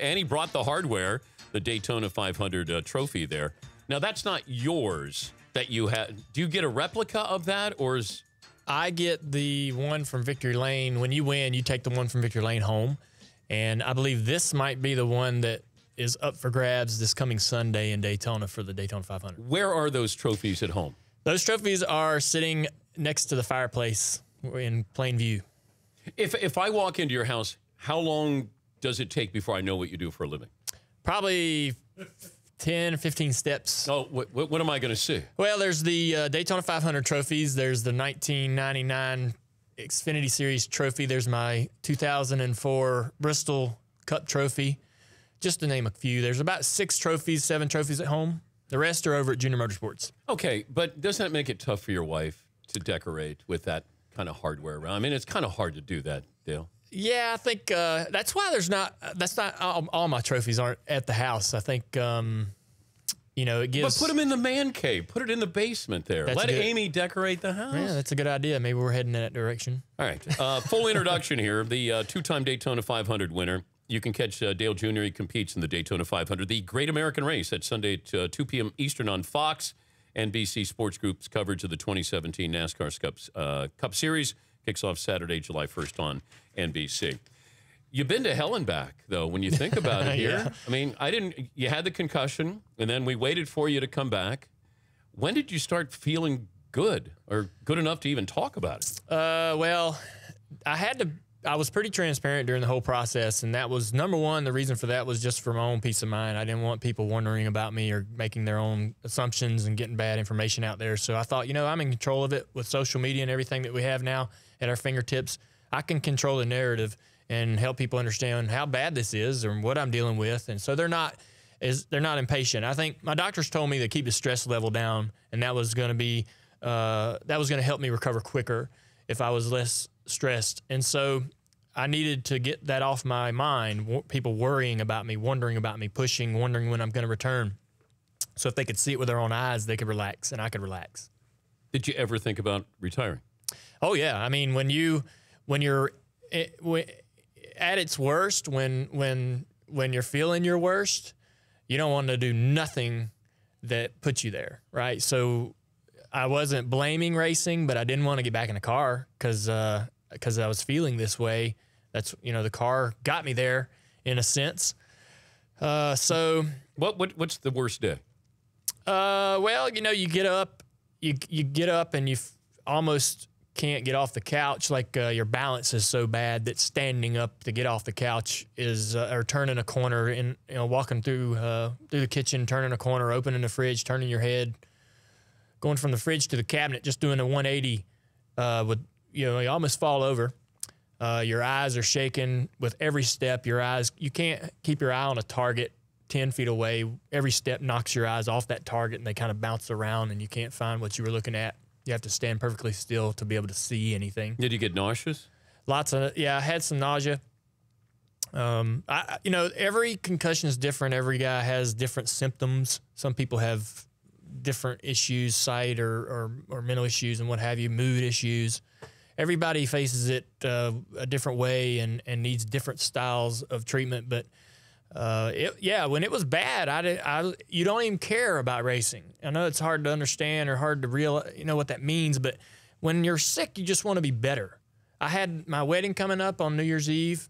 and he brought the hardware, the Daytona 500 uh, trophy there. Now that's not yours that you had. Do you get a replica of that, or is I get the one from Victory Lane. When you win, you take the one from Victory Lane home. And I believe this might be the one that is up for grabs this coming Sunday in Daytona for the Daytona 500. where are those trophies at home? Those trophies are sitting next to the fireplace in plain view. If if I walk into your house, how long does it take before I know what you do for a living? Probably 10, 15 steps. Oh, what, what, what am I going to see? Well, there's the uh, Daytona 500 trophies. There's the 1999 Xfinity Series trophy. There's my 2004 Bristol Cup trophy, just to name a few. There's about six trophies, seven trophies at home. The rest are over at Junior Motorsports. Okay, but doesn't that make it tough for your wife to decorate with that kind of hardware around? I mean, it's kind of hard to do that, Dale. Yeah, I think uh, that's why there's not. That's not all, all my trophies aren't at the house. I think, um, you know, it gives. But put them in the man cave. Put it in the basement there. Let good. Amy decorate the house. yeah, that's a good idea. Maybe we're heading in that direction. All right. Uh, full introduction here. The uh, two time Daytona 500 winner. You can catch uh, Dale Jr. He competes in the Daytona 500, the Great American Race at Sunday at uh, 2 p.m. Eastern on Fox. NBC Sports Group's coverage of the 2017 NASCAR Cup, uh, Cup Series kicks off Saturday, July 1st on NBC. You've been to hell and back, though, when you think about it here. Yeah. I mean, I didn't, you had the concussion, and then we waited for you to come back. When did you start feeling good or good enough to even talk about it? Uh, well, I had to. I was pretty transparent during the whole process, and that was number one. The reason for that was just for my own peace of mind. I didn't want people wondering about me or making their own assumptions and getting bad information out there. So I thought, you know, I'm in control of it with social media and everything that we have now at our fingertips. I can control the narrative and help people understand how bad this is or what I'm dealing with, and so they're not is they're not impatient. I think my doctors told me to keep the stress level down, and that was going to be uh, that was going to help me recover quicker if I was less stressed. And so I needed to get that off my mind. People worrying about me, wondering about me, pushing, wondering when I'm going to return. So if they could see it with their own eyes, they could relax, and I could relax. Did you ever think about retiring? Oh yeah, I mean when you when you're eh, when- at its worst, when when when you're feeling your worst, you don't want to do nothing that puts you there, right? So I wasn't blaming racing, but I didn't want to get back in the car because because I was feeling this way. That's you know the car got me there in a sense. Uh, so What, what what's the worst day? uh, well, you know, you get up, you you get up, and you f- almost can't get off the couch. Like uh, your balance is so bad that standing up to get off the couch is, uh, or turning a corner, and you know, walking through uh, through the kitchen, turning a corner, opening the fridge, turning your head, going from the fridge to the cabinet, just doing a 180, uh, with you know, you almost fall over. Uh, your eyes are shaking with every step. Your eyes, you can't keep your eye on a target 10 feet away. Every step knocks your eyes off that target and they kind of bounce around and you can't find what you were looking at. You have to stand perfectly still to be able to see anything. Did you get nauseous? Lots of, yeah, I had some nausea. Um, I, you know, every concussion is different. Every guy has different symptoms. Some people have different issues, sight or, or, or mental issues and what have you, mood issues. Everybody faces it uh, a different way and, and needs different styles of treatment. But uh, it, yeah, when it was bad, I, did, I you don't even care about racing. I know it's hard to understand or hard to realize, you know what that means, but when you're sick, you just want to be better. I had my wedding coming up on New Year's Eve.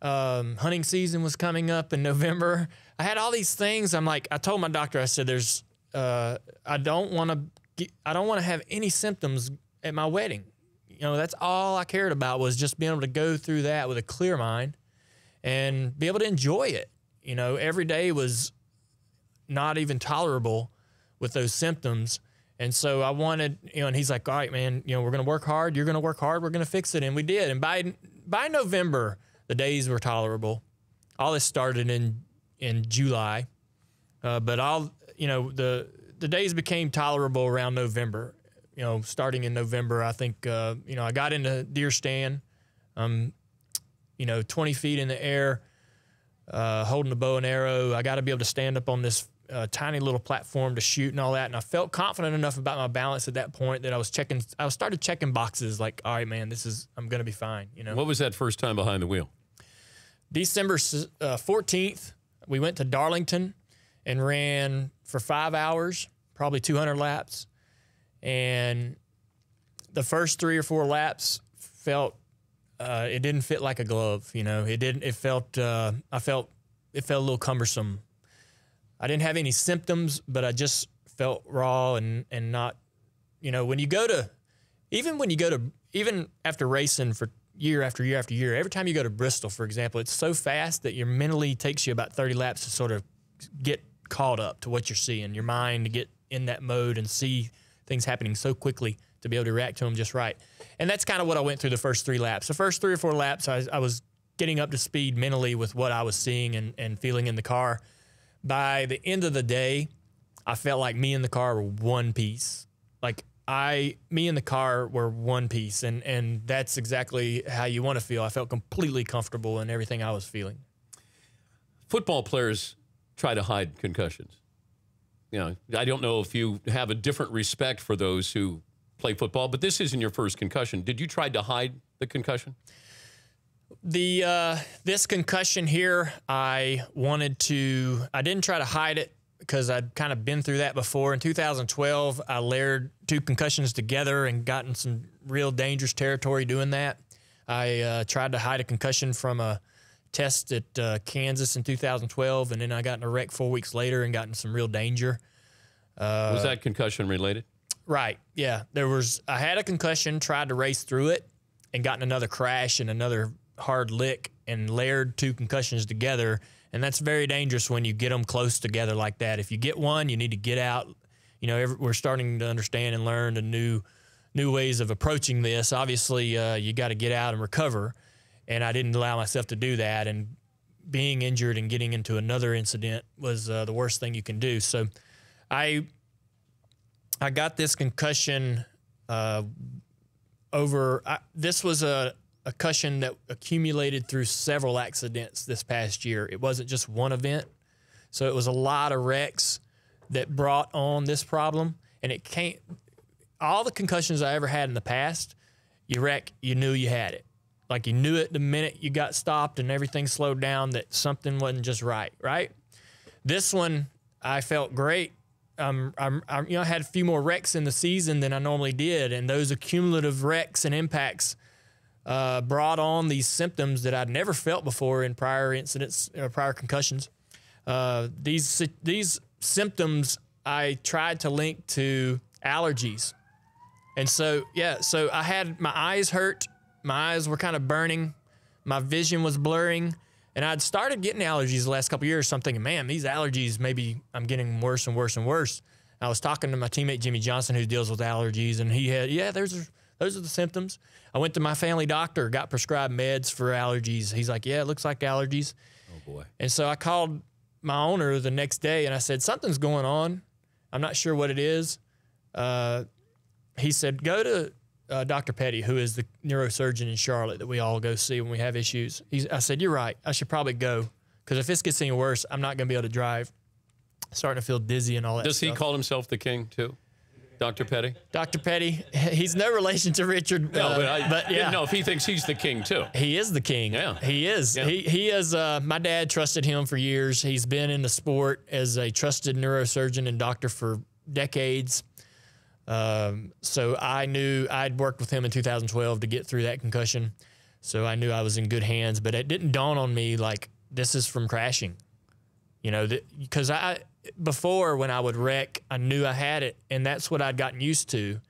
Um, hunting season was coming up in November. I had all these things. I'm like, I told my doctor, I said, "There's, uh, I don't want to, I don't want to have any symptoms at my wedding. You know, that's all I cared about was just being able to go through that with a clear mind and be able to enjoy it. You know, every day was not even tolerable with those symptoms. And so I wanted, you know, and he's like, all right, man, you know, we're going to work hard. You're going to work hard. We're going to fix it. And we did. And by, by November, the days were tolerable. All this started in, in July. Uh, but all, you know, the, the days became tolerable around November. You know, starting in November, I think, uh, you know, I got into deer stand, um, you know, 20 feet in the air, uh, holding a bow and arrow. I got to be able to stand up on this uh, tiny little platform to shoot and all that. And I felt confident enough about my balance at that point that I was checking, I started checking boxes like, all right, man, this is, I'm going to be fine. You know, What was that first time behind the wheel? December uh, 14th, we went to Darlington and ran for five hours, probably 200 laps. And the first three or four laps felt uh, it didn't fit like a glove. You know, it didn't. It felt. Uh, I felt it felt a little cumbersome. I didn't have any symptoms, but I just felt raw and and not. You know, when you go to, even when you go to, even after racing for year after year after year, every time you go to Bristol, for example, it's so fast that your mentally takes you about thirty laps to sort of get caught up to what you're seeing. Your mind to get in that mode and see things happening so quickly to be able to react to them just right. And that's kind of what I went through the first three laps. The first three or four laps, I, I was getting up to speed mentally with what I was seeing and, and feeling in the car. By the end of the day, I felt like me and the car were one piece. Like I, me and the car were one piece, and and that's exactly how you want to feel. I felt completely comfortable in everything I was feeling. Football players try to hide concussions. You know, I don't know if you have a different respect for those who play football, but this isn't your first concussion. Did you try to hide the concussion? The uh, this concussion here, I wanted to. I didn't try to hide it because I'd kind of been through that before. In 2012, I layered two concussions together and got in some real dangerous territory doing that. I uh, tried to hide a concussion from a test at uh, Kansas in 2012, and then I got in a wreck four weeks later and got in some real danger. Was that concussion related? Right. Yeah. There was, I had a concussion, tried to race through it, and gotten another crash and another hard lick and layered two concussions together. And that's very dangerous when you get them close together like that. If you get one, you need to get out. You know, every, we're starting to understand and learn the new, new ways of approaching this. Obviously, uh, you got to get out and recover. And I didn't allow myself to do that. And being injured and getting into another incident was uh, the worst thing you can do. So I I got this concussion uh, over. I, this was a, a concussion that accumulated through several accidents this past year. It wasn't just one event, so it was a lot of wrecks that brought on this problem. And it can't. All the concussions I ever had in the past, you wreck, you knew you had it. Like you knew it the minute you got stopped and everything slowed down that something wasn't just right. Right. This one, I felt great um, I'm, I'm, you know, I had a few more wrecks in the season than I normally did, and those accumulative wrecks and impacts uh, brought on these symptoms that I'd never felt before in prior incidents, uh, prior concussions. Uh, these these symptoms I tried to link to allergies, and so yeah, so I had my eyes hurt, my eyes were kind of burning, my vision was blurring. And I'd started getting allergies the last couple years. So I'm thinking, man, these allergies, maybe I'm getting worse and worse and worse. I was talking to my teammate Jimmie Johnson, who deals with allergies, and he had, yeah, there's those are the symptoms. I went to my family doctor, got prescribed meds for allergies. He's like, yeah, it looks like allergies. Oh boy. And so I called my owner the next day and I said, something's going on. I'm not sure what it is. Uh, he said, go to uh, Dr. Petty, who is the neurosurgeon in Charlotte that we all go see when we have issues. He's, I said, You're right. I should probably go because if this gets any worse, I'm not going to be able to drive. Starting to feel dizzy and all that Does he stuff. call himself the king too? Dr. Petty? Dr. Petty, he's no relation to Richard. No, uh, but, I, but yeah. no, if he thinks he's the king too. He is the king. Yeah. He is. Yeah. He he is uh my dad trusted him for years. He's been in the sport as a trusted neurosurgeon and doctor for decades. Um, so I knew I'd worked with him in 2012 to get through that concussion. So I knew I was in good hands, but it didn't dawn on me like this is from crashing. You know, because I before when I would wreck, I knew I had it, and that's what I'd gotten used to.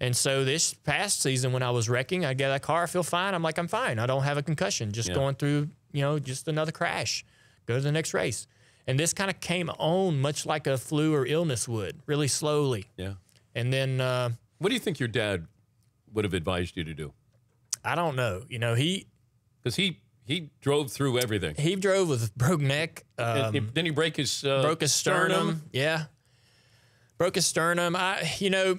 And so this past season, when I was wrecking, I get that car, I feel fine. I'm like, I'm fine. I don't have a concussion. Just Yeah. going through, you know, just another crash. Go to the next race. And this kind of came on much like a flu or illness would, really slowly. Yeah. And then uh, What do you think your dad would have advised you to do? I don't know. You know, he Because he he drove through everything. he drove with a broke neck. Um, then he break his uh, broke his sternum. Yeah, broke his sternum. I, you know,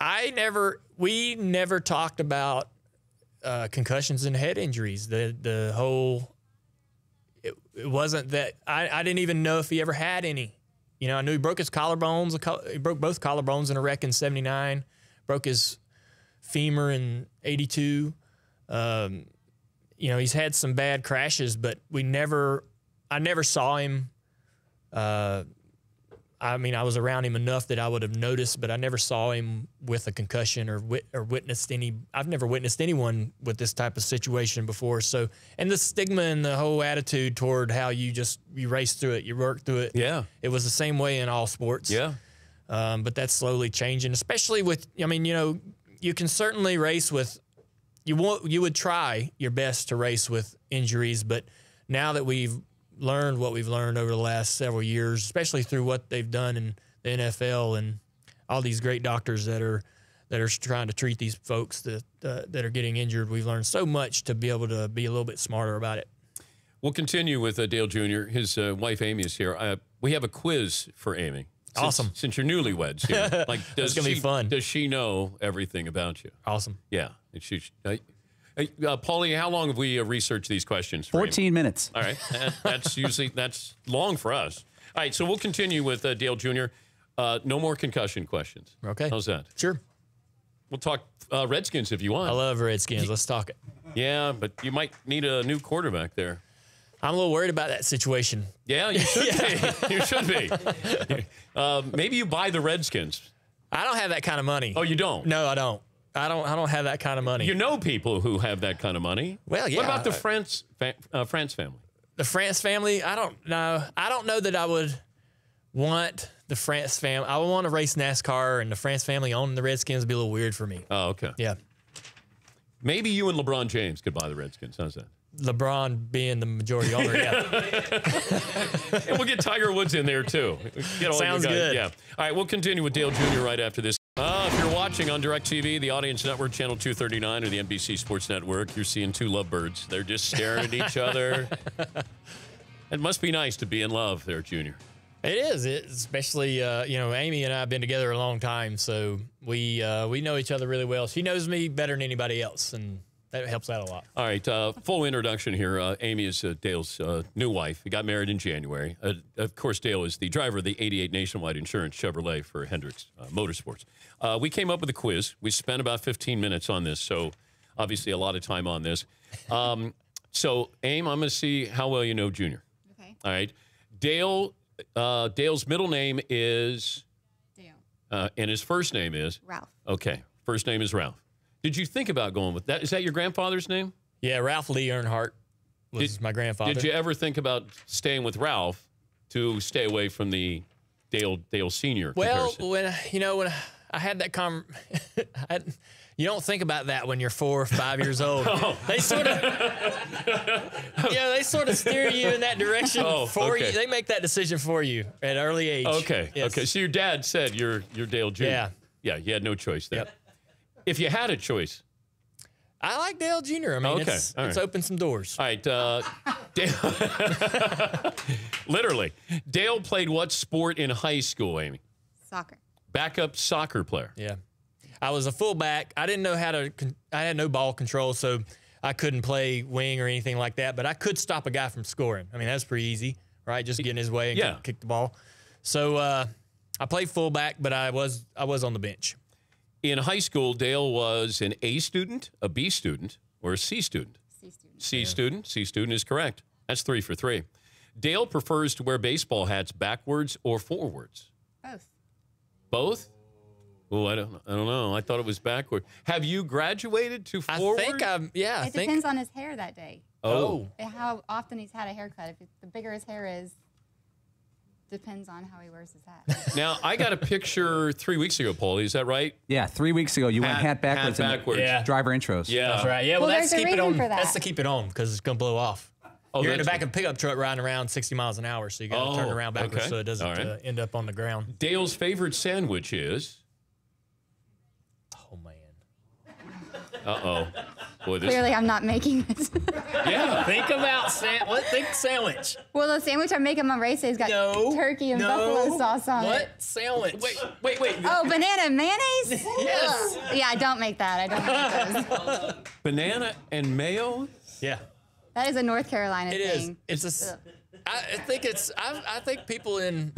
I never, we never talked about uh, concussions and head injuries. The the whole, it, it wasn't that I, I didn't even know if he ever had any. You know, I knew he broke his collarbones. He broke both collarbones in a wreck in '79. Broke his femur in '82. Um, you know, he's had some bad crashes, but we never, I never saw him. Uh, I mean, I was around him enough that I would have noticed, but I never saw him with a concussion or wit- or witnessed any. I've never witnessed anyone with this type of situation before. So, and the stigma and the whole attitude toward how you just you race through it, you work through it. Yeah. it was the same way in all sports. Yeah. um, but that's slowly changing, especially with. I mean, you know, you can certainly race with. You want you would try your best to race with injuries, but now that we've learned what we've learned over the last several years, especially through what they've done in the NFL and all these great doctors that are that are trying to treat these folks that uh, that are getting injured, we've learned so much to be able to be a little bit smarter about it. We'll continue with uh, Dale Jr. His uh, wife Amy is here. Uh, we have a quiz for Amy. Since, Awesome. Since you're newlyweds here, like does gonna be she- fun. Does she know everything about you? Awesome. Yeah. And she, uh, uh, Paulie, how long have we uh, researched these questions? For Amy? 14 minutes. All right, That- that's usually that's long for us. All right, so we'll continue with uh, Dale Jr. Uh, no more concussion questions. Okay. How's that? Sure. We'll talk uh, Redskins if you want. I love Redskins. Let's talk it. yeah, but you might need a new quarterback there. I'm a little worried about that situation. Yeah, you should be. You should be. Uh, maybe you buy the Redskins. I don't have that kind of money. Oh, you don't? No, I don't. I don't. I don't have that kind of money. You know people who have that kind of money. Well, yeah, What about the France uh, France family? the France family. I don't know. I don't know that I would want the France family. I would want to race NASCAR and the France family owning the Redskins would be a little weird for me. Oh, okay. Yeah, Maybe you and LeBron James could buy the Redskins. How's that? LeBron being the majority owner. Yeah, And we'll get Tiger Woods in there too. Get all Sounds good. Yeah. All right, we'll continue with Dale Jr. right after this. Uh, if you're watching on DirecTV, the Audience Network, Channel 239, or the NBC Sports Network, you're seeing two lovebirds. They're just staring at each other. It must be nice to be in love there, Junior. it is. It, especially uh, you know, Amy and I have been together a long time, so we uh, we know each other really well. She knows me better than anybody else, and that helps out a lot. All right, uh, full introduction here. Uh, Amy is uh, Dale's uh, new wife. He got married in January. Uh, of course, Dale is the driver of the 88 Nationwide Insurance Chevrolet for Hendricks uh, Motorsports. Uh, we came up with a quiz. We spent about 15 minutes on this, so obviously a lot of time on this. Um, so, Aim, I'm going to see how well you know Junior. Okay. All right, Dale. Uh, Dale's middle name is, Dale. uh, and his first name is. Ralph. Okay, first name is Ralph. Did you think about going with that? Is that your grandfather's name? Yeah, Ralph Lee Earnhardt was Did- my grandfather. Did you ever think about staying with Ralph to stay away from the Dale Dale Senior Well, comparison? when you know when I had that com, I, you don't think about that when you're four or five years old. Oh. They sort of, yeah, they sort of steer you in that direction Oh, for okay. you. They make that decision for you at early age. Okay, Yes. okay. So your dad said you're you're Dale Jr. Yeah. yeah. You had no choice there. Yep. If you had a choice, I like Dale Jr. I mean, Okay, it's, all it's right. opened some doors. all right. Uh, Dale, literally, Dale played what sport in high school? Amy, Soccer. backup soccer player. Yeah. I was a fullback. I didn't know how to, con- I had no ball control, so I couldn't play wing or anything like that, but I could stop a guy from scoring. I mean, that's pretty easy, right? Just get in his way and Yeah. kick, kick the ball. So uh, I played fullback, but I was I was on the bench. In high school, Dale was an A student, a B student, or a C student. C student. C student. C student is correct. That's three for three. Dale prefers to wear baseball hats backwards or forwards. Both. Both? Oh, I don't. I don't know. I thought it was backward. Have you graduated to I forward? think I'm yeah, I it think depends on his hair that day. Oh, oh. How often he's had a haircut. If it, the bigger his hair is, depends on how he wears his hat. now I got a picture three weeks ago, Paulie. Is that right? Yeah, three weeks ago you went hat backwards. in the backwards. Yeah. Driver intros. Yeah. That's right. Yeah, well, Well, that's keep it on. for that. That's to keep it on because it's gonna blow off. Oh, You're in the back of a pickup truck riding around 60 miles an hour, so you got to Oh, turn around backwards okay. so it doesn't All right. uh, end up on the ground. Dale's favorite sandwich is. Oh man. Uh oh. Boy, this. Clearly, I'm not making this. Yeah. Think about san- what? Think sandwich. well, the sandwich I'm making on race day has got No. turkey and no. buffalo sauce on what? it. What sandwich? Wait, wait, wait. Oh, banana and mayonnaise? Yes. Ugh. Yeah, I don't make that. I don't make those. Banana and mayo. Yeah. That is a North Carolina It is. thing. It's a. s- I I think it's. I, I think people in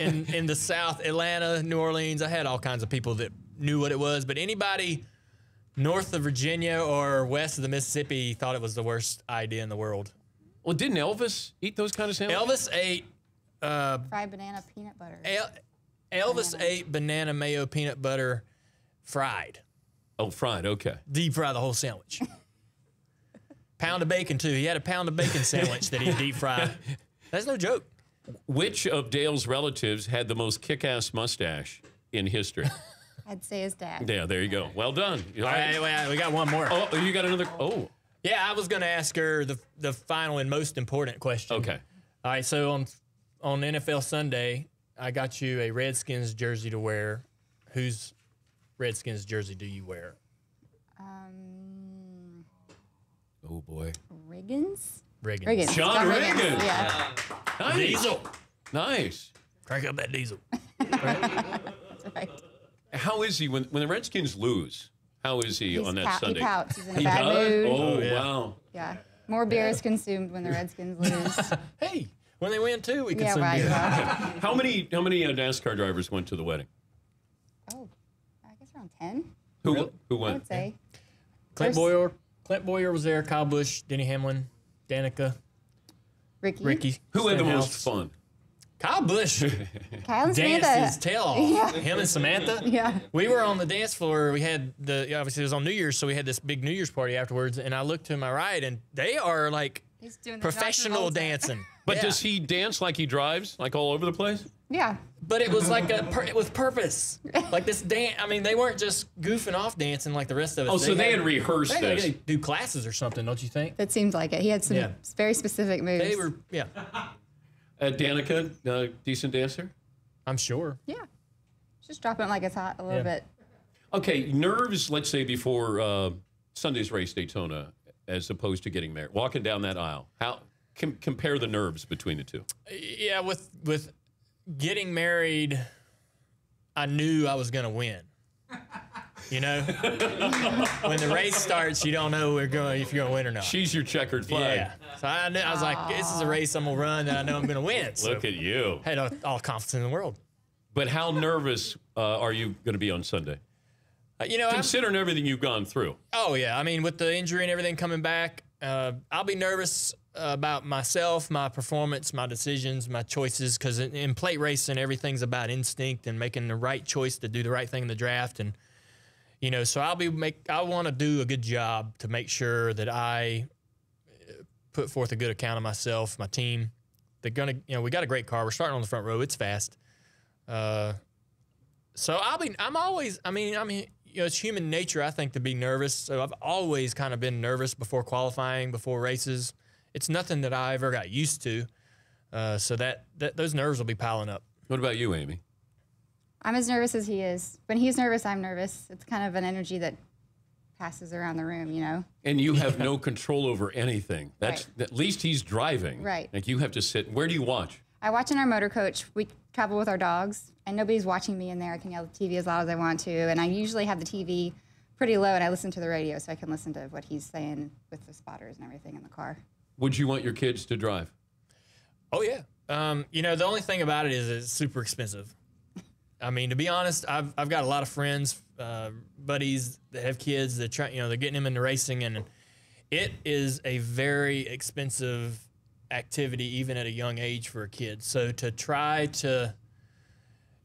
in in the South, Atlanta, New Orleans. I had all kinds of people that knew what it was, but anybody north of Virginia or west of the Mississippi thought it was the worst idea in the world. Well, didn't Elvis eat those kind of sandwiches? Elvis ate uh, Fried banana peanut butter. El- Elvis ate banana mayo peanut butter fried. Oh, fried. Okay. Deep fry the whole sandwich. pound of bacon too. He had a pound of bacon sandwich that he deep fried. That's no joke. Which of Dale's relatives had the most kick-ass mustache in history? I'd say his dad. yeah, there you go. Well done. All right, wait, we got one more. Oh, you got another. Oh, Yeah, I was going to ask her the the final and most important question. okay. All right, so on on NFL Sunday, I got you a Redskins jersey to wear. Whose Redskins jersey do you wear? Um, Oh boy. Riggins? Riggins. Riggins. John Riggins. Yeah. Nice. Diesel. Nice. Crank up that diesel. Right. How is he when when the Redskins lose? How is he He's on that pout- Sunday? He pouts. He's in a He bad does? mood. Oh, yeah. wow. Yeah. More beer is consumed when the Redskins lose. Hey, when they win too, we can yeah, sing right. beer. well, How many how many uh, NASCAR drivers went to the wedding? oh, I guess around 10, Who Really? who I went? would say. Clint There's- Bowyer, Clint Bowyer was there. Kyle Busch, Denny Hamlin, Danica, Ricky. Ricky. Who had the most Stenhouse. fun? Kyle Busch Kyle and danced Samantha. his tail off. Him and Samantha. Yeah. We were on the dance floor. We had the obviously it was on New Year's, so we had this big New Year's party afterwards. And I looked to my right, and they are like He's doing the John professional Travolta. dancing. But Yeah. does he dance like he drives, like all over the place? Yeah. But it was like a per- with purpose. Like this dance. I mean, they weren't just goofing off dancing like the rest of us. Oh, so they had rehearsed They had this. to do classes or something, don't you think? That seems like it. He had some Yeah. very specific moves. They were, yeah. Uh, Danica, uh, decent dancer. I'm sure. Yeah. Just dropping it like it's hot a little Yeah. bit. Okay, nerves. Let's say before uh, Sunday's race, Daytona, as opposed to getting married, walking down that aisle. How com- compare the nerves between the two? Yeah, with with getting married, I knew I was gonna win. You know, when the race starts, you don't know we're going if you're gonna win or not. She's your checkered flag. Yeah. So I knew I was like, this is a race I'm gonna run that I know I'm gonna win. So Look at you. Had all, all confidence in the world. But how nervous uh, are you going to be on Sunday? Uh, you know, I'm, Considering everything you've gone through. oh yeah, I mean, with the injury and everything coming back, uh, I'll be nervous about myself, my performance, my decisions, my choices. Because in, in plate racing, everything's about instinct and making the right choice to do the right thing in the draft. And you know, so I'll be make. I want to do a good job to make sure that I uh, put forth a good account of myself, my team. They're gonna, you know, we got a great car. We're starting on the front row. It's fast. Uh, so I'll be. I'm always. I mean, I mean, you know, it's human nature. I think to be nervous. So I've always kind of been nervous before qualifying, before races. It's nothing that I ever got used to. Uh, so that, that those nerves will be piling up. What about you, Amy? I'm as nervous as he is. When he's nervous, I'm nervous. It's kind of an energy that passes around the room, you know? And you have no control over anything. That's Right. at least he's driving. Right. Like you have to sit. Where do you watch? I watch in our motor coach. We travel with our dogs, and nobody's watching me in there. I can yell at the TV as loud as I want to, and I usually have the TV pretty low, and I listen to the radio so I can listen to what he's saying with the spotters and everything in the car. Would you want your kids to drive? Oh yeah. Um, you know, the only thing about it is it's super expensive. I mean, to be honest, I've I've got a lot of friends, uh, buddies that have kids that try, you know, they're getting them into racing, and it is a very expensive activity, even at a young age for a kid. So to try to,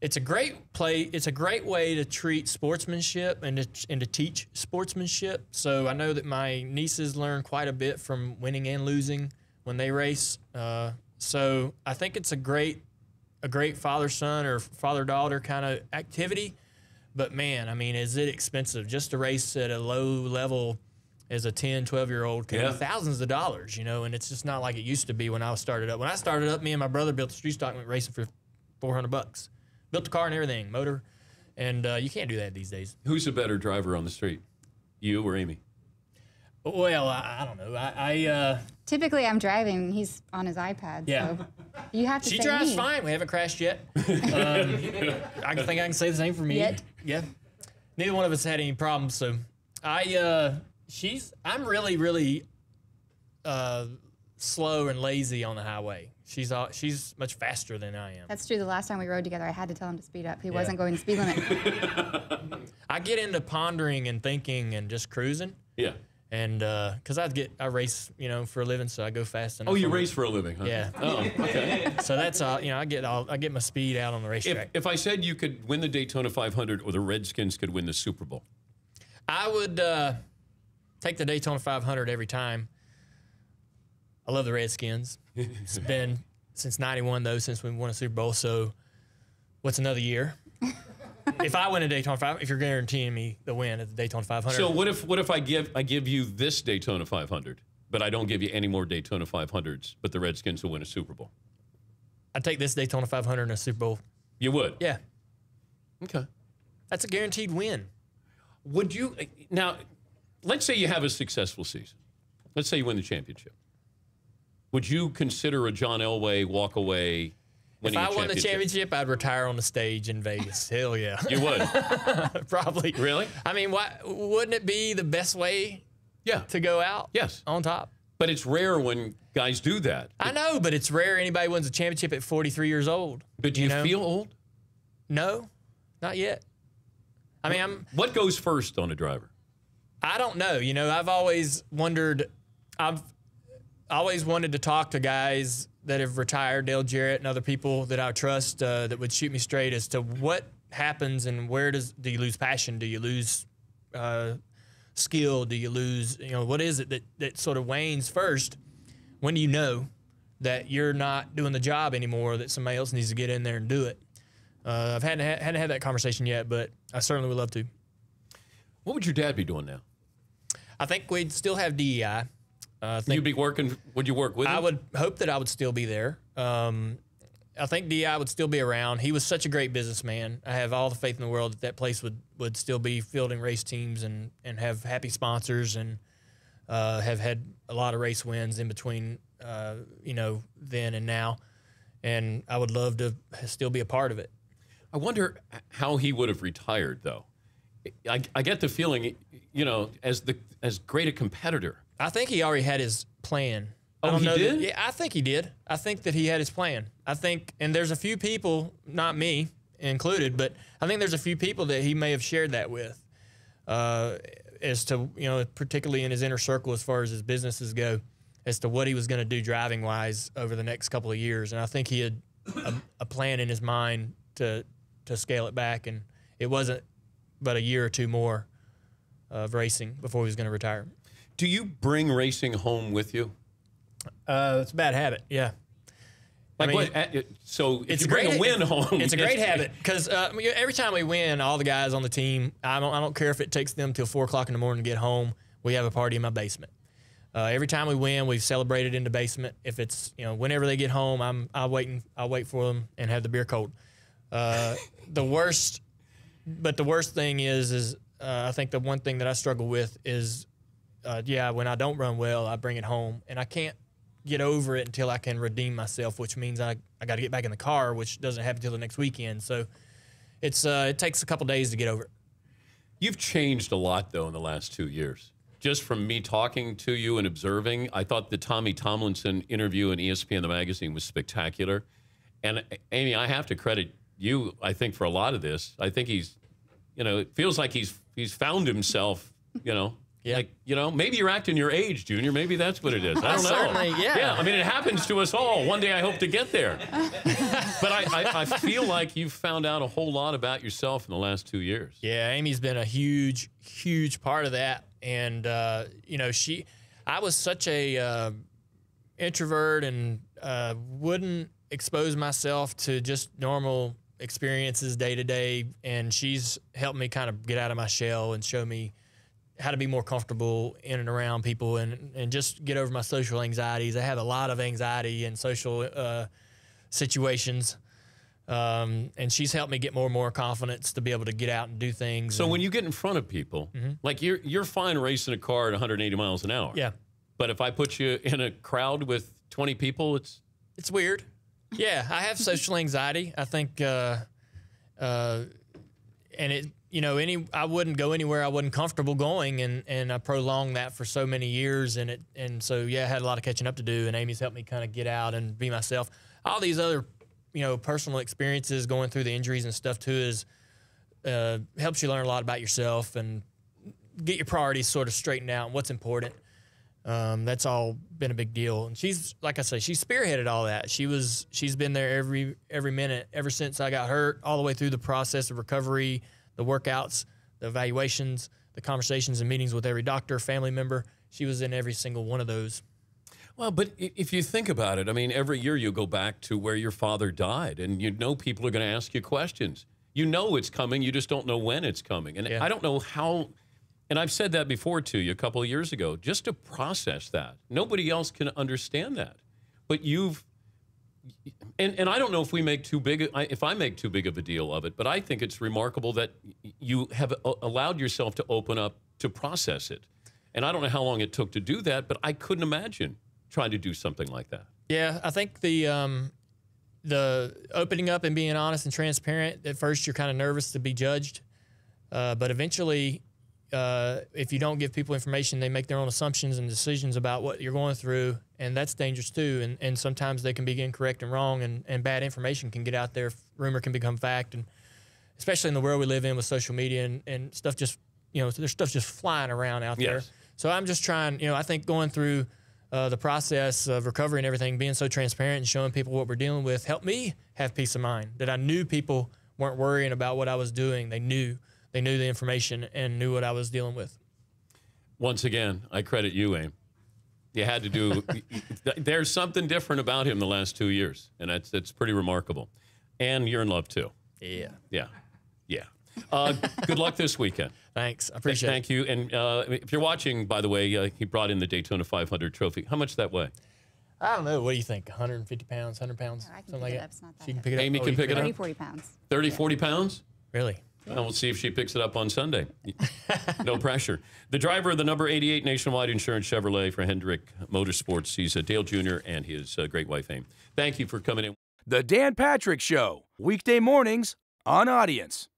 it's a great play. It's a great way to treat sportsmanship and to, and to teach sportsmanship. So I know that my nieces learn quite a bit from winning and losing when they race. Uh, so I think it's a great, a great father son or father daughter kind of activity. But man, I mean, is it expensive just to race at a low level? As a 10, 12 year old can Yeah. be thousands of dollars, you know, and it's just not like it used to be when I started up. When I started up, me and my brother built the street stock and went racing for 400 bucks. Built the car and everything, motor, and uh, you can't do that these days. Who's a better driver on the street? You or Amy? Well, I, I don't know. I, I uh, Typically, I'm driving, he's on his iPad. Yeah. So you have to she say drives me. fine. We haven't crashed yet. Um, I can think I can say the same for me. Yet. Yeah. Neither one of us had any problems. So I, uh, she's, I'm really, really uh, slow and lazy on the highway. She's all, she's much faster than I am. That's true. The last time we rode together, I had to tell him to speed up. He wasn't going the speed limit. I get into pondering and thinking and just cruising, Yeah. And because I get I race, you know, for a living, so I go fast enough. Oh, you for- race for a living, huh? Yeah. Oh, okay. So that's all. You know, I get all I get my speed out on the if, racetrack. if I said you could win the Daytona 500 or the Redskins could win the Super Bowl, I would uh, take the Daytona 500 every time. I love the Redskins. It's been since '91 though, since we won a Super Bowl. So, what's another year? If I win a Daytona 5, if you're guaranteeing me the win at the Daytona 500, so what if what if I give I give you this Daytona 500, but I don't give you any more Daytona 500s, but the Redskins will win a Super Bowl? I take this Daytona 500 in a Super Bowl. You would. Yeah, Okay. that's a guaranteed win. Would you now? Let's say you have a successful season. Let's say you win the championship. Would you consider a John Elway walk away? If I won the championship, I'd retire on the stage in Vegas. Hell yeah, You would. probably. Really? I mean, why wouldn't it be the best way Yeah. to go out? Yes. on top. But it's rare when guys do that. I know, but it's rare anybody wins a championship at 43 years old. But do you, know? feel old? No, not yet. I mean, I'm. What goes first on a driver? I don't know. You know, I've always wondered. I've always wanted to talk to guys that have retired, Dale Jarrett and other people that I trust uh, that would shoot me straight as to what happens and where does do you lose passion? Do you lose uh, skill? Do you lose? You know, what is it that that sort of wanes first? When do you know that you're not doing the job anymore? That somebody else needs to get in there and do it. Uh, I've hadn't hadn't had that conversation yet, but I certainly would love to. What would your dad be doing now? I think we'd still have DEI. Uh, I think You'd be working. Would you work with him? I would hope that I would still be there. Um, I think DEI would still be around. He was such a great businessman. I have all the faith in the world that that place would, would still be fielding race teams and, and have happy sponsors and uh, have had a lot of race wins in between, uh, you know, then and now. And I would love to still be a part of it. I wonder how he would have retired, though. I, I get the feeling, you know, as the as great a competitor. I think he already had his plan. I Oh, don't he know that- did? yeah, I think he did. I think that he had his plan. I think, and there's a few people, not me included, but I think there's a few people that he may have shared that with, uh, as to you know, particularly in his inner circle as far as his businesses go, as to what he was going to do driving wise over the next couple of years. And I think he had a, a plan in his mind to to scale it back, and it wasn't but a year or two more of racing before he was going to retire. Do you bring racing home with you? Uh, it's a bad habit. Yeah. Like mean, what? uh, So if It's you a bring great a win home, It's a great habit because uh, I mean, every time we win, all the guys on the team, I don't, I don't care if it takes them till four o'clock in the morning to get home. We have a party in my basement. Uh, every time we win, we've celebrated in the basement. If it's you know whenever they get home, I'm I'll wait and I'll wait for them and have the beer cold. Uh, the worst, but the worst thing is is uh, I think the one thing that I struggle with is uh, yeah when I don't run well, I bring it home and I can't get over it until I can redeem myself, which means I, I got to get back in the car, which doesn't happen until the next weekend. So it's uh, it takes a couple days to get over it. You've changed a lot, though, in the last two years. Just from me talking to you and observing, I thought the Tommy Tomlinson interview in ESPN the magazine was spectacular. And Amy, I have to credit you. I think for a lot of this, I think he's, you know, it feels like he's he's found himself. You know, Yeah. like you know, maybe you're acting your age, Junior. Maybe that's what it is. I don't know. Certainly, yeah. Yeah, I mean, it happens to us all. One day, I hope to get there. but I, I, I feel like you've found out a whole lot about yourself in the last two years. Yeah, Amy's been a huge, huge part of that. And uh, you know, she, I was such a uh, introvert and uh, wouldn't expose myself to just normal experiences day to day. And she's helped me kind of get out of my shell and show me how to be more comfortable in and around people and and just get over my social anxieties. I have a lot of anxiety in social uh, situations. Um, and she's helped me get more and more confidence to be able to get out and do things. So and- when you get in front of people, like you're you're fine racing a car at 180 miles an hour. yeah, But if I put you in a crowd with 20 people, it's it's weird. Yeah, I have social anxiety. I think, uh, uh, and it you know, any I wouldn't go anywhere I wasn't comfortable going, and and I prolonged that for so many years, and it and so yeah, I had a lot of catching up to do, and Amy's helped me kind of get out and be myself. All these other, you know, personal experiences going through the injuries and stuff too is uh, helps you learn a lot about yourself and get your priorities sort of straightened out and what's important. Um, that's all been a big deal. And she's like I say, she spearheaded all that. She was she's been there every every minute ever since I got hurt, all the way through the process of recovery, the workouts, the evaluations, the conversations and meetings with every doctor, family member. She was in every single one of those. Well, but if you think about it, I mean, every year you go back to where your father died, and you know people are going to ask you questions. You know it's coming, you just don't know when it's coming. And Yeah. I don't know how and I've said that before to you a couple of years ago, just to process that. Nobody else can understand that. But you've and, and I don't know if we make too big if I make too big of a deal of it, but I think it's remarkable that you have allowed yourself to open up to process it. And I don't know how long it took to do that, but I couldn't imagine trying to do something like that. Yeah, I think the um, the opening up and being honest and transparent. At first, you're kind of nervous to be judged, uh, but eventually, uh, if you don't give people information, they make their own assumptions and decisions about what you're going through, and that's dangerous too. And and sometimes they can be incorrect and wrong, and and bad information can get out there. Rumor can become fact, and especially in the world we live in with social media and, and stuff just you know there's stuff just flying around out there so i'm just trying you know i think going through uh, the process of recovery and everything being so transparent and showing people what we're dealing with helped me have peace of mind that i knew people weren't worrying about what i was doing they knew they knew the information and knew what i was dealing with Once again, I credit you, Aim. You had to do. there's something different about him the last two years, and that's that's pretty remarkable. And you're in love too. yeah Yeah, yeah. Uh, good luck this weekend. thanks i appreciate Thank you. And uh, if you're watching, by the way, uh, he brought in the Daytona 500 trophy. How much that weigh? i don't know what do you think 150 pounds 100 pounds I can something pick like it that up. It's not that she can heavy. pick it up Amy Oh, can pick it 30, up? 40 pounds. 30, 40 pounds? really And we'll see if she picks it up on Sunday. no pressure. The driver of the number 88 Nationwide Insurance Chevrolet for Hendrick Motorsports. He's Dale Jr. and his uh, great wife, Amy. Thank you for coming in. The Dan Patrick Show, weekday mornings on Audience.